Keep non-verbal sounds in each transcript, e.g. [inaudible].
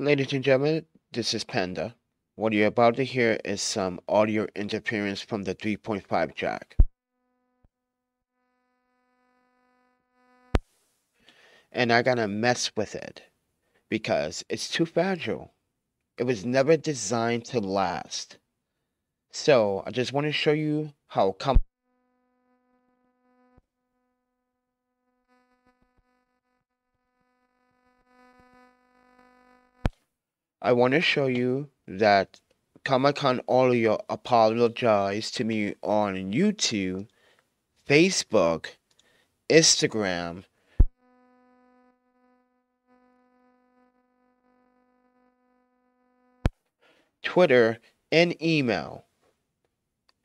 Ladies and gentlemen, this is Panda. What you're about to hear is some audio interference from the 3.5 jack. And I gotta mess with it because it's too fragile. It was never designed to last. So I just want to show you how come I want to show you that Comica Audio apologized to me on YouTube, Facebook, Instagram, Twitter, and email.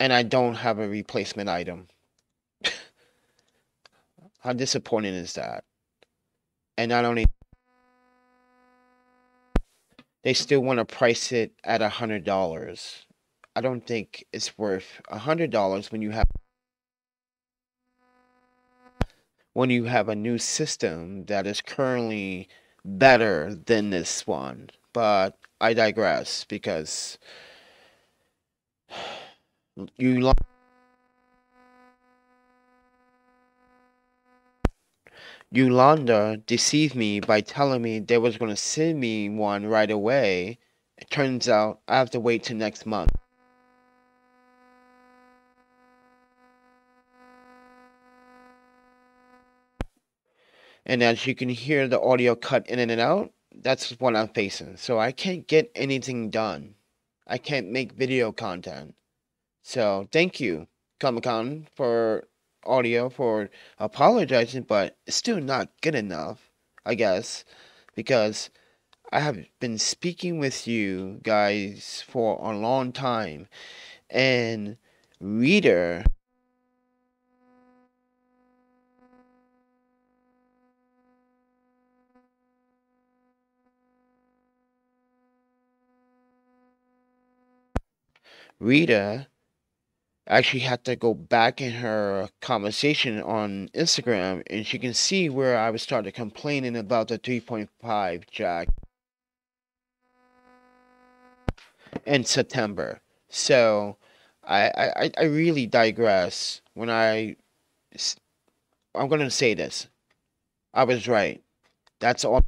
And I don't have a replacement item. [laughs] How disappointing is that? And not only they still want to price it at a hundred dollars. I don't think it's worth a hundred dollars when you have when you have a new system that is currently better than this one. But I digress because [sighs] you Yolanda deceived me by telling me they was going to send me one right away. It turns out I have to wait till next month. And as you can hear the audio cut in and out, that's what I'm facing. So I can't get anything done. I can't make video content. So thank you, Comica, for audio for apologizing, but it's still not good enough, I guess, because I have been speaking with you guys for a long time, and reader. Rita actually had to go back in her conversation on Instagram and she can see where I was started complaining about the 3.5 jack in September. So I, I, I really digress when I I'm gonna say this. I was right. That's all